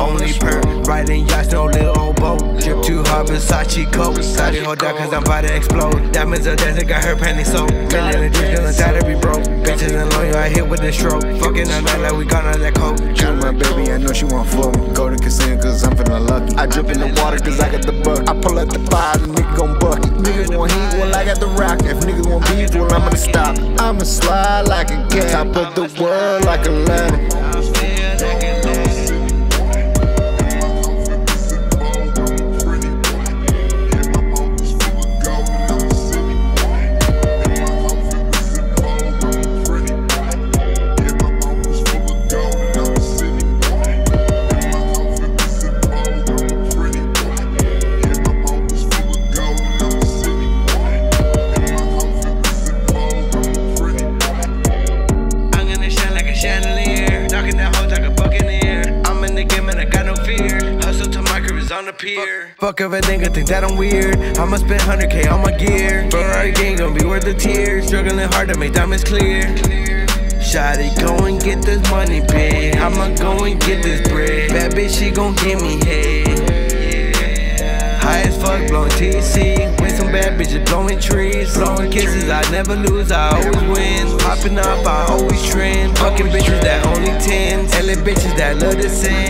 only per. Riding yachts, no little old boat. Drip too hard, Versace coat. Started hold down cause I'm about to explode. Diamonds are dancing, got her panties soaked. Million of dreams, feeling tired to be broke. Bitches and loyal, I hit with the stroke. Fucking all night like we gone on that coke. Shoot my baby, I know she fuck me. Go to casino cause I'm feeling lucky. I drip in the water cause I got the buck. I pull out the fire, the nigga gon' buck it. Niggas want heat, well I got the rock. If niggas want beef, well I'm gonna stop. I'ma slide like a cat. Top of the world like a ladder. On the pier. Fuck if a nigga think that I'm weird. I'ma spend 100k on my gear. Ferrari gang gon' be worth the tears. Struggling hard to make diamonds clear. Shawty, go and get this money, pay. I'ma go and get this bread. Bad bitch, she gon' give me head. High as fuck, blowing TC. With some bad bitches blowing trees. Blowing kisses, I never lose, I always win. Popping up, I always trend. Fucking bitches that only 10. LA bitches that love the sin.